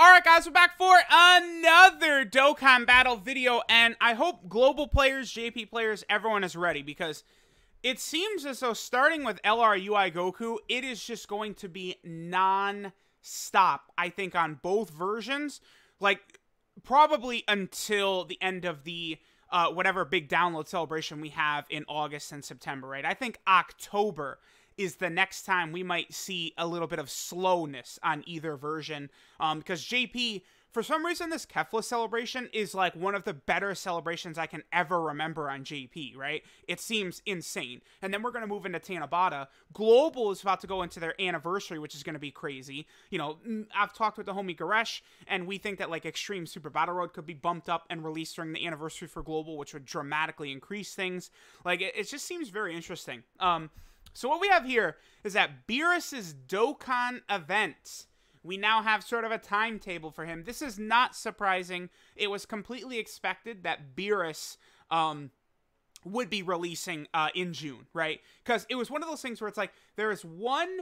Alright guys, we're back for another Dokkan Battle video, and I hope global players, JP players, everyone is ready, because it seems as though starting with LRUI Goku, it is just going to be non-stop, I think, on both versions. Like, probably until the end of the uh, whatever big download celebration we have in August and September, right? I think October is the next time we might see a little bit of slowness on either version. Um, because JP, for some reason, this Kefla celebration is like one of the better celebrations I can ever remember on JP, right? It seems insane. And then we're going to move into Tanabata. Global is about to go into their anniversary, which is going to be crazy. You know, I've talked with the homie Goresh, and we think that like Extreme Super Battle Road could be bumped up and released during the anniversary for Global, which would dramatically increase things. Like, it, it just seems very interesting. Um, so what we have here is that Beerus's Dokkan event. We now have sort of a timetable for him. This is not surprising. It was completely expected that Beerus um, would be releasing uh, in June, right? Because it was one of those things where it's like there is one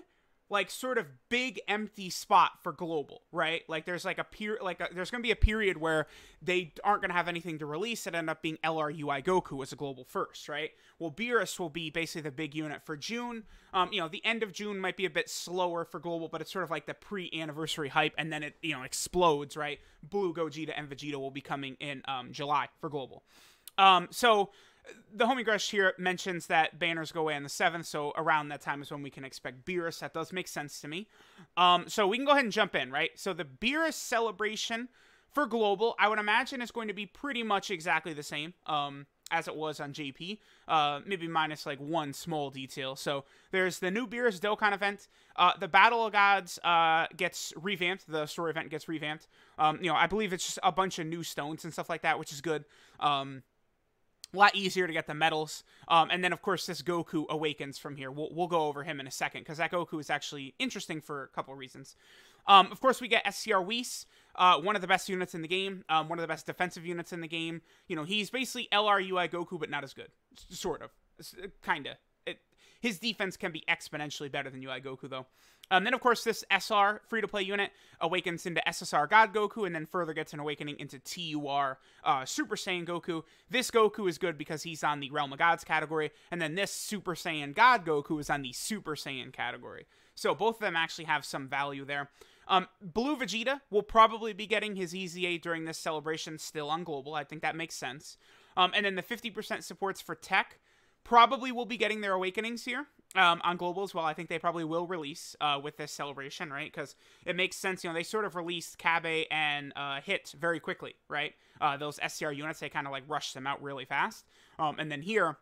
like sort of big empty spot for global, right? Like there's like a period, like a, there's to be a period where they aren't to have anything to release. It end up being LRUI Goku as a global first, right? Well, Beerus will be basically the big unit for June. Um, you know, the end of June might be a bit slower for global, but it's sort of like the pre-anniversary hype, and then it you know explodes, right? Blue Gogeta and Vegeta will be coming in um, July for global. Um, so the homie Goresh here mentions that banners go away on the 7th, so around that time is when we can expect Beerus. That does make sense to me. Um, so we can go ahead and jump in, right? So the Beerus celebration for Global, I would imagine is going to be pretty much exactly the same um, as it was on JP, uh, maybe minus like one small detail. So there's the new Beerus Dokkan event. Uh, the Battle of Gods uh, gets revamped. The story event gets revamped. Um, you know, I believe it's just a bunch of new stones and stuff like that, which is good. Um, a lot easier to get the medals. Um, and then, of course, this Goku awakens from here. We'll, we'll go over him in a second because that Goku is actually interesting for a couple reasons. Um, of course, we get SCR Whis, uh, one of the best units in the game, um, one of the best defensive units in the game. You know, he's basically LRUI Goku, but not as good. Sort of. Kind of his defense can be exponentially better than UI Goku, though. Um, then, of course, this SR free to play unit awakens into SSR God Goku and then further gets an awakening into TUR uh, Super Saiyan Goku. This Goku is good because he's on the Realm of Gods category, and then this Super Saiyan God Goku is on the Super Saiyan category. So both of them actually have some value there. Um, Blue Vegeta will probably be getting his EZA during this celebration still on Global. I think that makes sense. Um, and then the 50% supports for Tech probably will be getting their awakenings here um, on global as well. I think they probably will release uh, with this celebration, right? Because it makes sense. You know, they sort of released Cabba and uh, Hit very quickly, right? Uh, those SCR units, they kind of like rushed them out really fast. Um, and then here,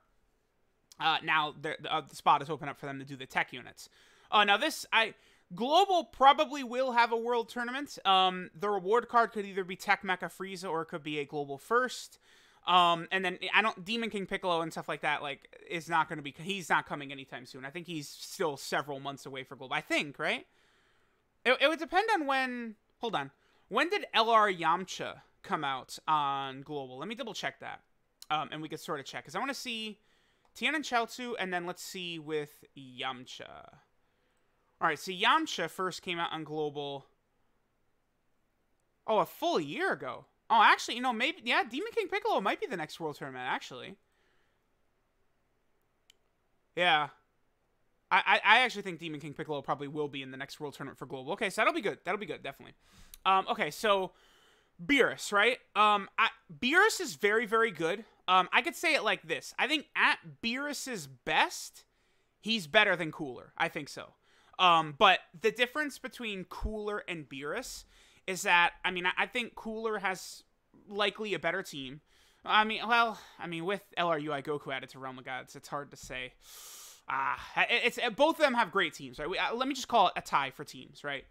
uh, now the, the, uh, the, spot is open up for them to do the tech units. Uh, now this, I global probably will have a world tournament. Um, the reward card could either be Tech Mecha Frieza or it could be a global first. Um, and then I don't Demon King Piccolo and stuff like that. Like, is not going to be. He's not coming anytime soon. I think he's still several months away for Gold. I think, right? It, it would depend on when. Hold on. When did LR Yamcha come out on Global? Let me double check that. Um, and we could sort of check because I want to see Tien and Chaozu, and then let's see with Yamcha. All right, so Yamcha first came out on Global. Oh, a full year ago. Oh, actually, you know, maybe yeah, Demon King Piccolo might be the next World Tournament. Actually, yeah, I, I actually think Demon King Piccolo probably will be in the next World Tournament for Global. Okay, so that'll be good. That'll be good, definitely. Um, okay, so Beerus, right? Um, I, Beerus is very, very good. Um, I could say it like this: I think at Beerus's best, he's better than Cooler. I think so. Um, but the difference between Cooler and Beerus is that I mean I think Cooler has likely a better team. I mean, well, I mean with LRUI Goku added to Realm of Gods, it's hard to say. Ah, it's both of them have great teams, right? We, uh, let me just call it a tie for teams, right?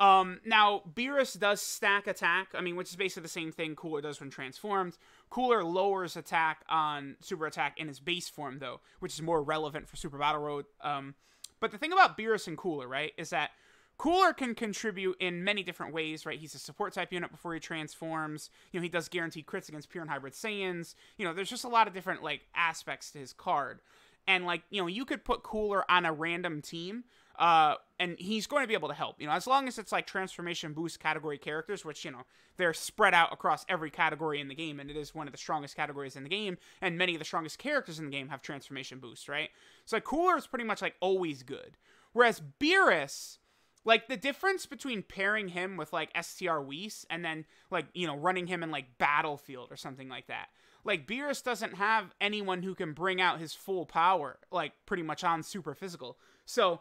Um, now Beerus does stack attack. I mean, which is basically the same thing Cooler does when transformed. Cooler lowers attack on super attack in his base form, though, which is more relevant for Super Battle Road. Um, but the thing about Beerus and Cooler, right, is that Cooler can contribute in many different ways, right? He's a support type unit before he transforms. You know, he does guaranteed crits against pure and hybrid Saiyans. You know, there's just a lot of different like aspects to his card. And like, you know, you could put Cooler on a random team Uh, and he's going to be able to help. You know, as long as it's like transformation boost category characters, which you know they're spread out across every category in the game, and it is one of the strongest categories in the game, and many of the strongest characters in the game have transformation boost, right? So like, Cooler is pretty much like always good, whereas Beerus. Like the difference between pairing him with like STR Whis and then like you know running him in like Battlefield or something like that. Like Beerus doesn't have anyone who can bring out his full power like pretty much on super physical. So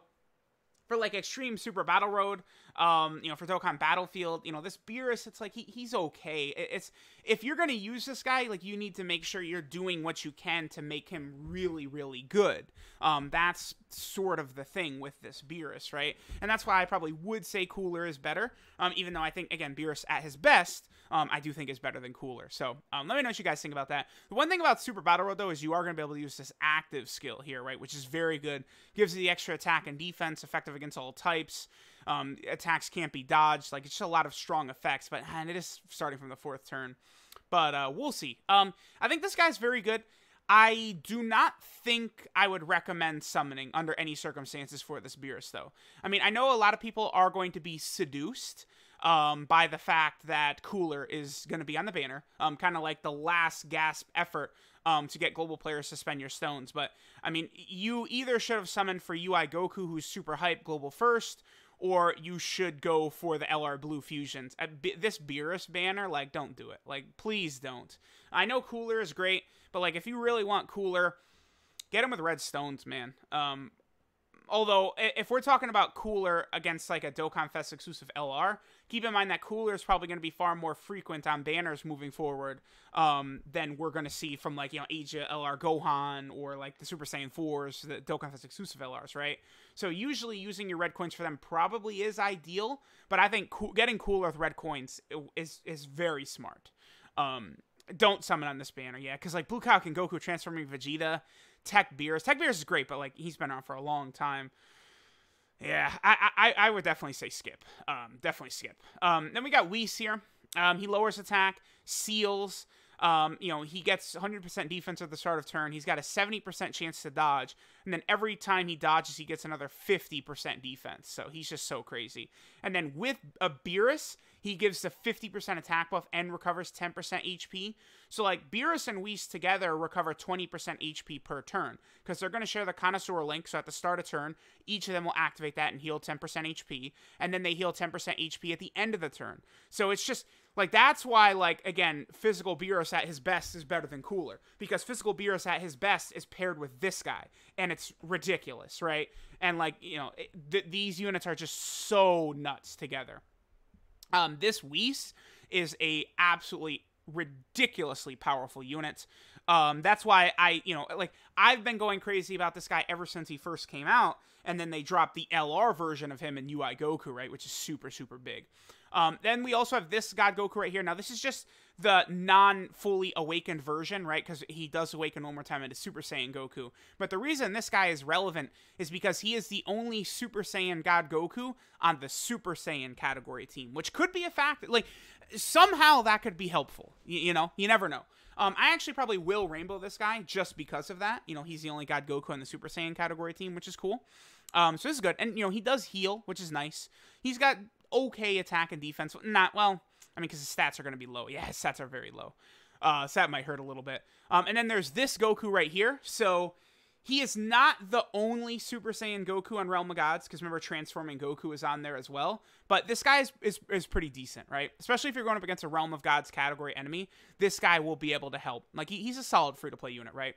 for like extreme super battle road um you know for dokkan battlefield you know this beerus it's like he, he's okay it's if you're to use this guy like you need to make sure you're doing what you can to make him really really good um that's sort of the thing with this beerus right and that's why i probably would say cooler is better um even though i think again beerus at his best um, I do think is better than Cooler. So um, let me know what you guys think about that. The one thing about Super Battle Road, though, is you are to be able to use this active skill here, right? Which is very good. Gives you the extra attack and defense, effective against all types. Um, attacks can't be dodged. Like, it's just a lot of strong effects, but and it is starting from the fourth turn. But uh, we'll see. Um, I think this guy's very good. I do not think I would recommend summoning under any circumstances for this Beerus, though. I mean, I know a lot of people are going to be seduced um, by the fact that Cooler is going to be on the banner, um, kind of like the last gasp effort um, to get global players to spend your stones. But I mean, you either should have summoned for UI Goku, who's super hype, global first, or you should go for the LR Blue fusions. this Beerus banner, like, don't do it. Like, please don't. I know Cooler is great, but like, if you really want Cooler, get him with red stones, man. Um, although if we're talking about Cooler against like a Dokkan Fest exclusive LR, keep in mind that Cooler is probably going to be far more frequent on banners moving forward um, than we're going to see from like you know Asia LR Gohan or like the Super Saiyan 4s, the Dokkan Fest exclusive LRs, right? So usually using your red coins for them probably is ideal, but I think getting cool with red coins is is very smart. Um, don't summon on this banner, yeah, because like Blue Cow and Goku transforming Vegeta Tech Beerus. Tech Beerus is great, but like he's been around for a long time. Yeah, I I, I would definitely say skip. Um, definitely skip. Um, then we got Whis here. Um, he lowers attack, seals. Um, you know, he gets 100% defense at the start of turn. He's got a 70% chance to dodge. And then every time he dodges, he gets another 50% defense. So he's just so crazy. And then with a Beerus, he gives the 50% attack buff and recovers 10% HP. So, like, Beerus and Whis together recover 20% HP per turn because they're going to share the Connoisseur link. So, at the start of turn, each of them will activate that and heal 10% HP. And then they heal 10% HP at the end of the turn. So, it's just like, that's why, like, again, physical Beerus at his best is better than Cooler because physical Beerus at his best is paired with this guy. And it's ridiculous, right? And, like, you know, it, th- these units are just so nuts together. Um, this Whis is a absolutely ridiculously powerful unit. Um, that's why I, you know, like I've been going crazy about this guy ever since he first came out, and then they dropped the LR version of him in UI Goku, right, which is super super big. Um, then we also have this God Goku right here. Now this is just the non fully awakened version, right? Because he does awaken one more time into Super Saiyan Goku. But the reason this guy is relevant is because he is the only Super Saiyan God Goku on the Super Saiyan category team, which could be a fact. Like, somehow that could be helpful. You, you know, you never know. Um, I actually probably will rainbow this guy just because of that. You know, he's the only God Goku in the Super Saiyan category team, which is cool. Um, so this is good. And, you know, he does heal, which is nice. He's got okay attack and defense. Not, well, I mean, because his stats are going to be low. Yeah, his stats are very low. Uh, so that might hurt a little bit. Um, and then there's this Goku right here. So he is not the only Super Saiyan Goku on Realm of Gods, because remember, transforming Goku is on there as well. But this guy is, is, is pretty decent, right? Especially if you're going up against a Realm of Gods category enemy, this guy will be able to help. Like, he, he's a solid free to play unit, right?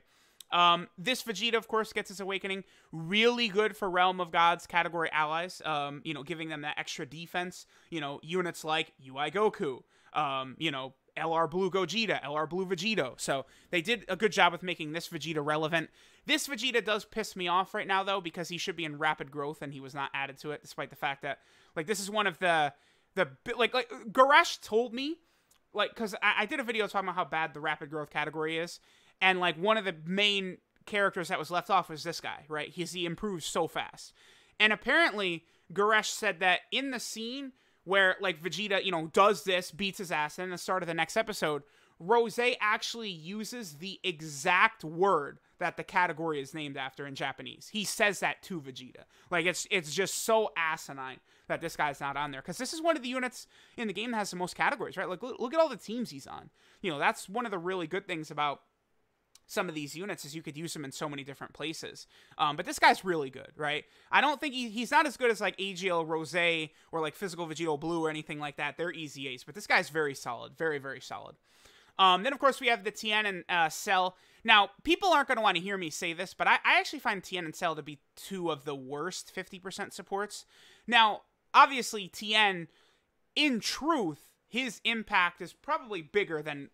Um, this Vegeta, of course, gets his awakening. Really good for Realm of Gods category allies. Um, you know, giving them that extra defense. You know, units like UI Goku. Um, you know, LR Blue Gogeta, LR Blue Vegito. So they did a good job with making this Vegeta relevant. This Vegeta does piss me off right now though because he should be in rapid growth and he was not added to it, despite the fact that like this is one of the the like like Goresh told me like because I, I did a video talking about how bad the rapid growth category is, and like one of the main characters that was left off was this guy, right? He's he improves so fast. And apparently Goresh said that in the scene where like Vegeta, you know, does this, beats his ass, and then the start of the next episode, Rose actually uses the exact word that the category is named after in Japanese. He says that to Vegeta. Like it's it's just so asinine that this guy's not on there because this is one of the units in the game that has the most categories, right? Like look, look at all the teams he's on. You know, that's one of the really good things about some of these units is you could use them in so many different places. Um, but this guy's really good, right? I don't think he, he's not as good as like AGL Rose or like Physical Vegito Blue or anything like that. They're EZAs, but this guy's very solid, very very solid. Um, then of course we have the Tien and uh, Cell. Now people aren't going to want to hear me say this, but I, I actually find Tien and Cell to be two of the worst 50% supports. Now obviously Tien, in truth, his impact is probably bigger than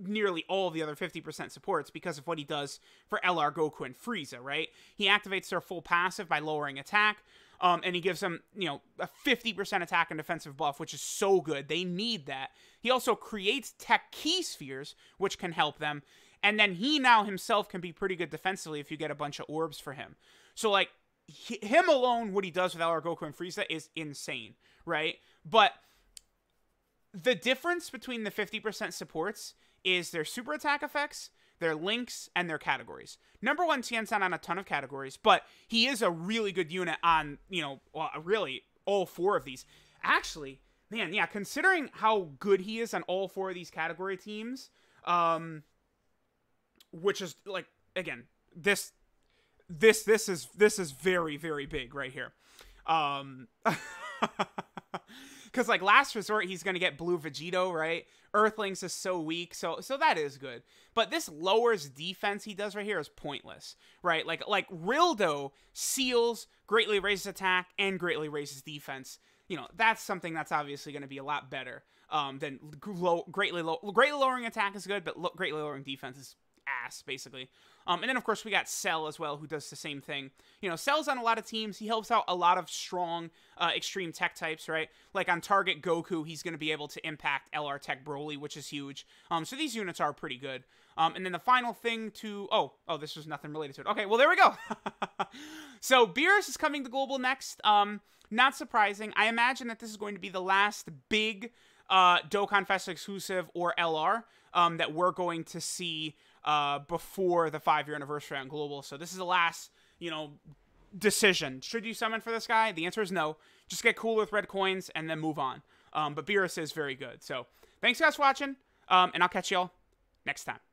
nearly all the other 50% supports because of what he does for LR Goku and Frieza, right? He activates their full passive by lowering attack, um, and he gives them, you know, a 50% attack and defensive buff, which is so good. They need that. He also creates tech ki spheres, which can help them, and then he now himself can be pretty good defensively if you get a bunch of orbs for him. So, like, him alone, what he does with LR Goku and Frieza is insane, right? But the difference between the 50% supports is their super attack effects, their links, and their categories. Number one, Tien-San on a ton of categories, but he is a really good unit on, you know, well, really all four of these. Actually, man, yeah, considering how good he is on all four of these category teams, um, which is like again, this, this, this is this is very very big right here. Um, because like last resort he's gonna get blue Vegito, right? Earthlings is so weak, so so that is good. But this lowers defense he does right here is pointless, right? Like like Rildo seals, greatly raises attack, and greatly raises defense. You know that's something that's obviously going to be a lot better um, than low, greatly low, greatly lowering attack is good, but lo- greatly lowering defense is ass, basically. Um, and then, of course, we got Cell as well, who does the same thing. You know, Cell's on a lot of teams. He helps out a lot of strong, uh, extreme tech types, right? Like on Target Goku, he's going to be able to impact LR Tech Broly, which is huge. Um, so these units are pretty good. Um, and then the final thing to oh oh this was nothing related to it. Okay, well there we go. so Beerus is coming to global next. Um, not surprising. I imagine that this is going to be the last big uh, Dokkan Fest exclusive or LR um, that we're going to see uh, before the five year anniversary on Global. So this is the last, you know, decision. Should you summon for this guy? The answer is no. Just get cool with red coins and then move on. Um, but Beerus is very good. So thanks guys for watching, um, and I'll catch y'all next time.